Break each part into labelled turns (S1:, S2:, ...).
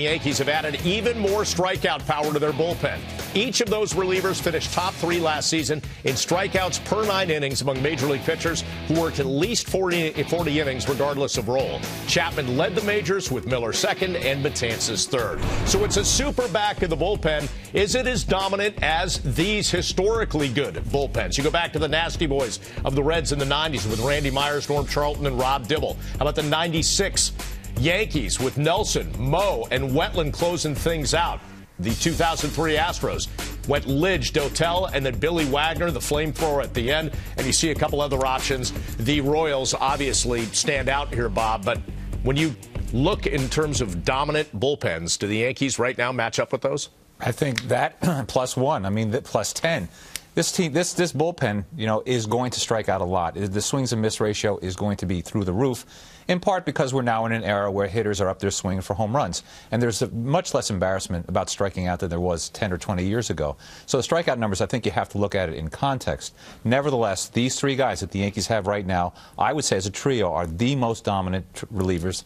S1: The Yankees have added even more strikeout power to their bullpen. Each of those relievers finished top three last season in strikeouts per nine innings among major league pitchers who worked at least 40, 40 innings regardless of role. Chapman led the majors with Miller second and Betances third. So it's a super back of the bullpen. Is it as dominant as these historically good bullpens? You go back to the nasty boys of the Reds in the 90s with Randy Myers, Norm Charlton, and Rob Dibble. How about the 96 Yankees with Nelson, Mo, and Wetteland closing things out. The 2003 Astros went Lidge, Dotel, and then Billy Wagner, the flamethrower at the end. And you see a couple other options. The Royals obviously stand out here, Bob. But when you look in terms of dominant bullpens, do the Yankees right now match up with those?
S2: I think that plus one. I mean, plus 10 this team, this this bullpen, you know, is going to strike out a lot. The swings and miss ratio is going to be through the roof, in part because we're now in an era where hitters are up there swinging for home runs, and there's much less embarrassment about striking out than there was 10 or 20 years ago. So the strikeout numbers, I think you have to look at it in context. Nevertheless, these three guys that the Yankees have right now, I would say as a trio, are the most dominant relievers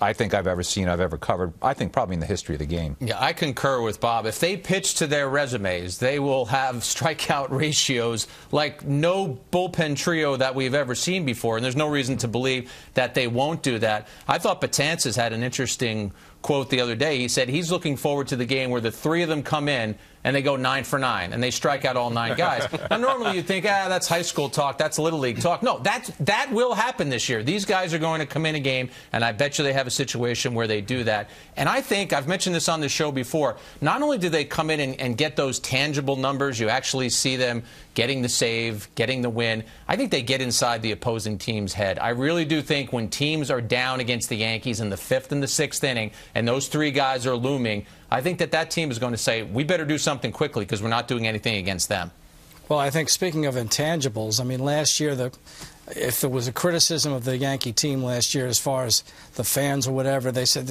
S2: I think I've ever seen, I've ever covered, I think probably in the history of the game.
S3: Yeah, I concur with Bob. If they pitch to their resumes, they will have strikeout ratios like no bullpen trio that we've ever seen before, and there's no reason to believe that they won't do that. I thought Betances had an interesting quote the other day. He said he's looking forward to the game where the three of them come in and they go nine for nine and they strike out all nine guys. now, normally you'd think, ah, that's high school talk, that's little league talk. No, that that will happen this year. These guys are going to come in a game, and I bet you they have a situation where they do that. And I think I've mentioned this on the show before. Not only do they come in and, and get those tangible numbers, you actually see them getting the save, getting the win. I think they get inside the opposing team's head. I really do think when teams are down against the Yankees in the fifth and the sixth inning, and those three guys are looming, I think that that team is going to say, we better do something quickly because we're not doing anything against them.
S4: Well, I think speaking of intangibles, I mean, last year, the, if there was a criticism of the Yankee team last year as far as the fans or whatever, they said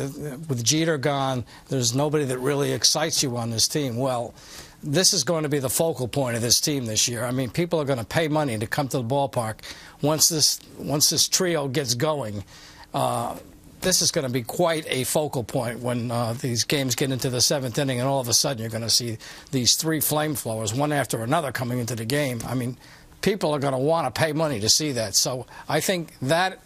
S4: with Jeter gone, there's nobody that really excites you on this team. Well, this is going to be the focal point of this team this year. I mean, people are going to pay money to come to the ballpark once this once this trio gets going. Uh, this is going to be quite a focal point when uh, these games get into the seventh inning, and all of a sudden you're going to see these three flame flamethrowers, one after another, coming into the game. I mean, people are going to want to pay money to see that. So I think that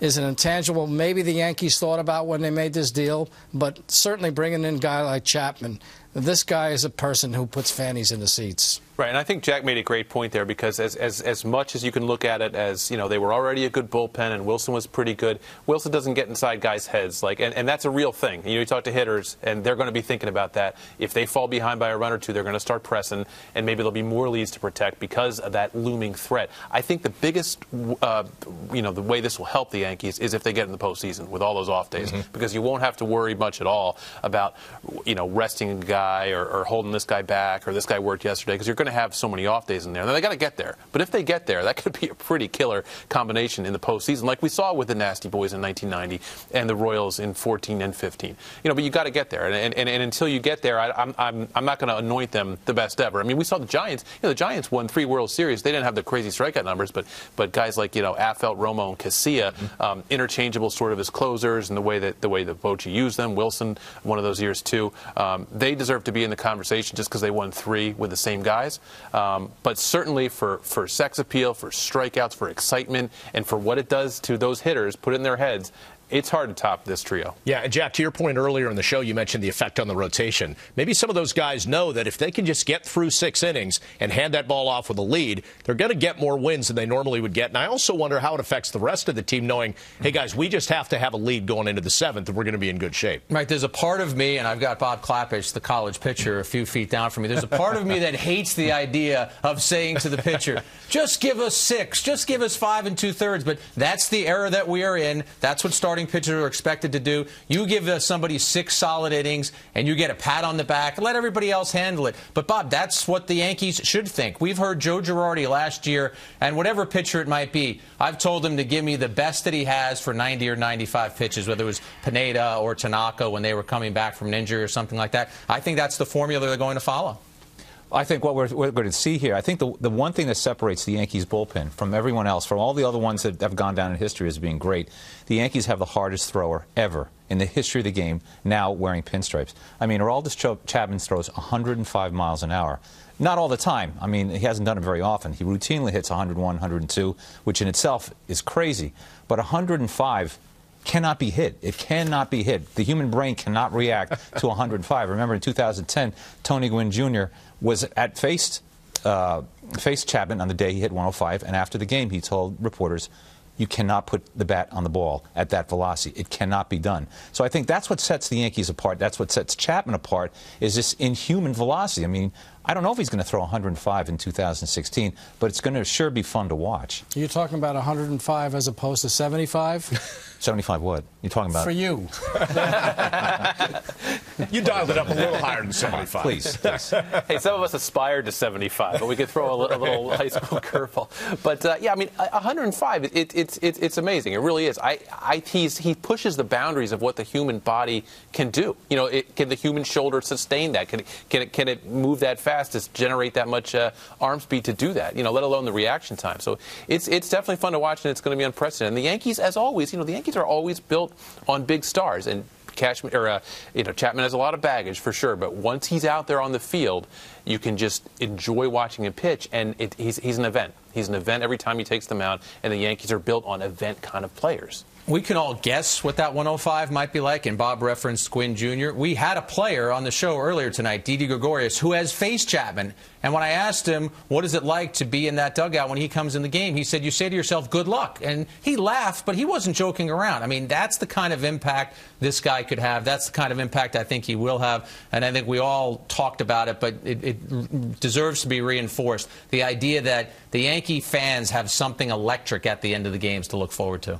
S4: is an intangible maybe the Yankees thought about when they made this deal, but certainly bringing in a guy like Chapman, this guy is a person who puts fannies in the seats.
S5: Right, and I think Jack made a great point there because as, as, as much as you can look at it as, you know, they were already a good bullpen and Wilson was pretty good, Wilson doesn't get inside guys' heads. like, And, and that's a real thing. You know, you talk to hitters and they're going to be thinking about that. If they fall behind by a run or two, they're going to start pressing and maybe there'll be more leads to protect because of that looming threat. I think the biggest, uh, you know, the way this will help the Yankees is if they get in the postseason with all those off days mm-hmm. because you won't have to worry much at all about, you know, resting a guy or, or holding this guy back or this guy worked yesterday because you're going to have so many off days in there. Now, they got to get there. But if they get there, that could be a pretty killer combination in the postseason, like we saw with the Nasty Boys in 1990 and the Royals in 14 and 15. You know, but you got to get there. And, and, and, until you get there, I, am I'm, I'm not going to anoint them the best ever. I mean, we saw the Giants. You know, the Giants won three World Series. They didn't have the crazy strikeout numbers, but but guys like you know Affeldt, Romo, and Casilla, um, interchangeable sort of as closers, and the way that the way that Bochy used them. Wilson, one of those years too. Um, they deserve to be in the conversation just because they won three with the same guys. Um, but certainly for, for sex appeal, for strikeouts, for excitement, and for what it does to those hitters, put it in their heads, it's hard to top this trio.
S1: Yeah, and Jack, to your point earlier in the show, you mentioned the effect on the rotation. Maybe some of those guys know that if they can just get through six innings and hand that ball off with a lead, they're going to get more wins than they normally would get. And I also wonder how it affects the rest of the team knowing, hey, guys, we just have to have a lead going into the seventh and we're going to be in good shape.
S3: Right. There's a part of me, and I've got Bob Klapisch, the college pitcher, a few feet down from me. There's a part of me that hates the idea of saying to the pitcher, just give us six, just give us five and two thirds. But that's the era that we are in. That's what starting pitchers are expected to do. You give uh, somebody six solid innings and you get a pat on the back let everybody else handle it. But, Bob, that's what the Yankees should think. We've heard Joe Girardi last year, and whatever pitcher it might be, I've told him to give me the best that he has for 90 or 95 pitches, whether it was Pineda or Tanaka when they were coming back from an injury or something like that. I think that's the formula they're going to follow.
S2: I think what we're, we're, going to see here, I think the, the one thing that separates the Yankees bullpen from everyone else, from all the other ones that have gone down in history as being great, the Yankees have the hardest thrower ever in the history of the game now wearing pinstripes. I mean, Aroldis Chapman throws 105 miles an hour. Not all the time. I mean, he hasn't done it very often. He routinely hits 101, 102, which in itself is crazy. But 105 cannot be hit. It cannot be hit. The human brain cannot react to 105. Remember, in 2010, Tony Gwynn Jr. was at faced uh, faced Chapman on the day he hit 105, and after the game, he told reporters, "You cannot put the bat on the ball at that velocity. It cannot be done." So I think that's what sets the Yankees apart. That's what sets Chapman apart is this inhuman velocity. I mean, I don't know if he's going to throw 105 in 2016, but it's going to sure be fun to watch.
S4: You're talking about 105 as opposed to 75?
S2: 75 what? You're talking about?
S4: For you.
S1: you dialed it up a little higher than 75.
S2: Please, please.
S5: Hey, some of us aspired to 75, but we could throw a, little, a little high school curveball. But uh, yeah, I mean, 105, it, it, it's, it, it's amazing. It really is. I, I, he's, he pushes the boundaries of what the human body can do. You know, it, can the human shoulder sustain that? Can it, can it, can it move that fast to generate that much uh, arm speed to do that? You know, let alone the reaction time. So it's, it's definitely fun to watch, and it's going to be unprecedented. And the Yankees, as always, you know, the Yankees Yankees are always built on big stars, and Cashman or uh, you know Chapman has a lot of baggage for sure. But once he's out there on the field, you can just enjoy watching him pitch, and it, he's he's an event. He's an event every time he takes them out, and the Yankees are built on event kind of players.
S3: We can all guess what that 105 might be like, and Bob referenced Gwynn Jr. We had a player on the show earlier tonight, Didi Gregorius, who has faced Chapman. And when I asked him, what is it like to be in that dugout when he comes in the game, he said, you say to yourself, good luck. And he laughed, but he wasn't joking around. I mean, that's the kind of impact this guy could have. That's the kind of impact I think he will have. And I think we all talked about it, but it, it deserves to be reinforced. The idea that the Yankee fans have something electric at the end of the games to look forward to.